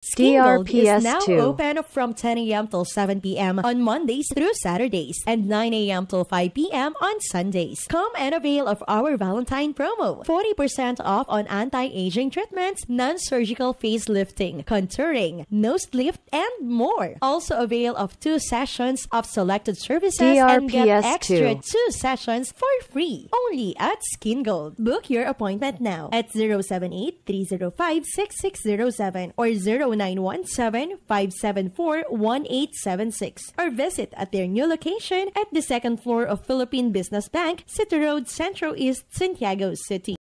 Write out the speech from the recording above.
SkinGold is now DRPS2. open from 10 a.m. till 7 p.m. on Mondays through Saturdays and 9 a.m. till 5 p.m. on Sundays. Come and avail of our Valentine promo. 40% off on anti-aging treatments, non-surgical facelifting, contouring, nose lift, and more. Also avail of two sessions of selected services and get DRPS2. extra two sessions for free. Only at SkinGold. Book your appointment now at 078-305-6607 or 0917-574-1876 or visit at their new location at the second floor of Philippine Business Bank, City Road, Central East, Santiago City.